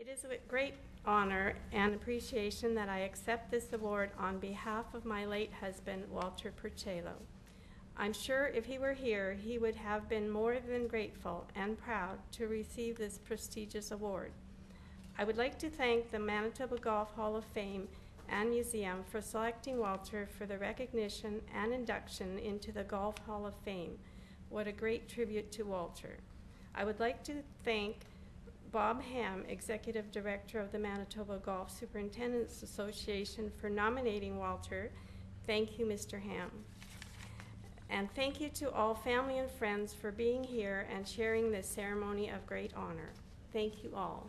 It is with great honor and appreciation that I accept this award on behalf of my late husband, Walter Perchaylo. I'm sure if he were here, he would have been more than grateful and proud to receive this prestigious award. I would like to thank the Manitoba Golf Hall of Fame and Museum for selecting Walter for the recognition and induction into the Golf Hall of Fame. What a great tribute to Walter. I would like to thank Bob Ham, Executive Director of the Manitoba Golf Superintendents Association, for nominating Walter. Thank you, Mr. Ham. And thank you to all family and friends for being here and sharing this ceremony of great honor. Thank you all.